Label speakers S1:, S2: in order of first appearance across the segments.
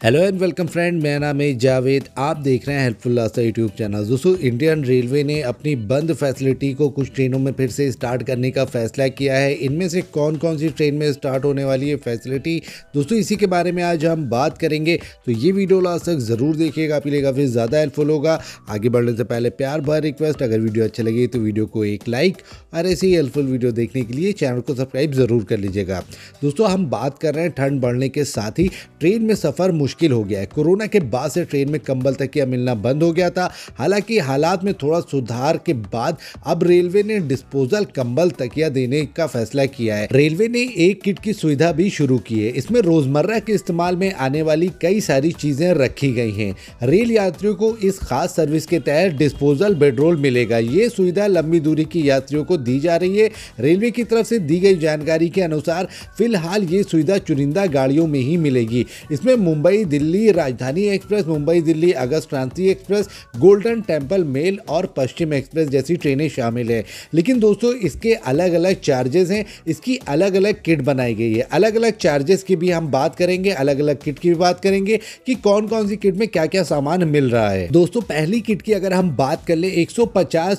S1: Hello and welcome friend मेरा नाम है जावेद। आप देख रहे हैं हेल्पफुल लास्ता यूट्यूब चैनल दोस्तों इंडियन रेलवे ने अपनी बंद फैसिलिटी को कुछ ट्रेनों में फिर से स्टार्ट करने का फैसला किया है। इनमें से कौन कौन सी ट्रेन में स्टार्ट होने वाली है फैसिलिटी दोस्तों, इसी के बारे में आज हम बात करेंगे। तो ये वीडियो लास्ट तक ज़रूर देखिएगा। आप लिए काफ़ी ज़्यादा हेल्पफुल होगा। आगे बढ़ने से पहले प्यार भर रिक्वेस्ट अगर वीडियो अच्छी लगी तो वीडियो को एक लाइक और ऐसे ही हेल्पफुल वीडियो देखने के लिए चैनल को सब्सक्राइब ज़रूर कर लीजिएगा। दोस्तों, हम बात कर रहे हैं ठंड बढ़ने के साथ ही ट्रेन में सफ़र मुश्किल हो गया है। कोरोना के बाद से ट्रेन में कंबल तकिया मिलना बंद हो गया था। हालाँकि हालात में थोड़ा सुधार के बाद अब रेलवे ने डिस्पोजल कंबल तकिया देने का फैसला किया है। रेलवे ने एक किट की सुविधा भी शुरू की है। इसमें रोज़मर्रा के इस्तेमाल में आने वाली कई सारी चीज़ें रखी गई हैं। रेल यात्रियों को इस खास सर्विस के तहत डिस्पोजल बेडरोल मिलेगा। ये सुविधा लंबी दूरी की यात्रियों को दी जा रही है। रेलवे की तरफ़ से दी गई जानकारी के अनुसार फ़िलहाल ये सुविधा चुनिंदा गाड़ियों में ही मिलेगी। इसमें मुंबई दिल्ली राजधानी राजधानी एक्सप्रेस, मुंबई दिल्ली अगस्त क्रांति एक्सप्रेस, गोल्डन टेंपल मेल और पश्चिम एक्सप्रेस जैसी ट्रेनें शामिल है। लेकिन दोस्तों, इसके अलग अलग चार्जेस हैं। इसकी अलग अलग किट बनाई गई है। अलग अलग चार्जेस की भी हम बात करेंगे अलग अलग किट की भी बात करेंगे कि कौन कौन सी किट में क्या क्या सामान मिल रहा है। दोस्तों, पहली किट की अगर हम बात कर ले, एक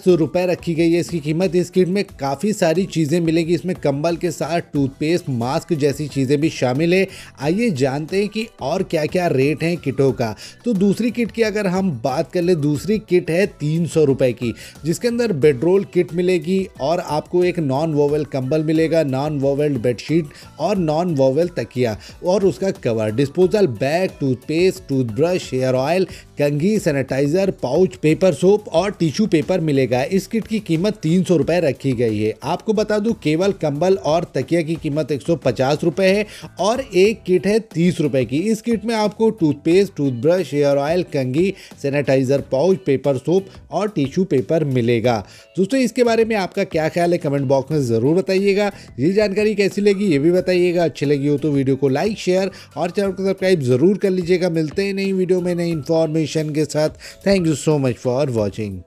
S1: रुपए रखी गई है इसकी कीमत। इस किट में काफ़ी सारी चीज़ें मिलेगी। इसमें कंबल के साथ टूथपेस्ट मास्क जैसी चीज़ें भी शामिल है। आइए जानते हैं कि और क्या क्या रेट है किटों का? तो दूसरी किट की अगर हम बात कर ले, दूसरी किट है तीन सौ रुपए की, जिसके अंदर बेडरोल किट मिलेगी और आपको एक नॉन वोवेल कंबल मिलेगा नॉन वोवल बेडशीट और नॉन वोवल तकिया और उसका cover disposal bag toothpaste toothbrush hair oil कंघी सैनिटाइजर पाउच पेपर सोप और टिश्यू पेपर मिलेगा। इस किट की कीमत तीन सौ रुपए रखी गई है। आपको बता दूँ, केवल कंबल और तकिया की कीमत एक सौ पचास रुपए है और एक किट है तीस रुपए की। इस किट में आपको टूथपेस्ट, टूथब्रश, हेयर ऑयल कंगी सैनिटाइजर, पाउच, पेपर सोप और टिश्यू पेपर मिलेगा। दोस्तों, इसके बारे में आपका क्या ख्याल है? कमेंट बॉक्स में ज़रूर बताइएगा। ये जानकारी कैसी लगी, ये भी बताइएगा। अच्छी लगी हो तो वीडियो को लाइक, शेयर और चैनल को सब्सक्राइब ज़रूर कर लीजिएगा। मिलते हैं नई वीडियो में नई इन्फॉर्मेशन के साथ। Thank you so much for watching.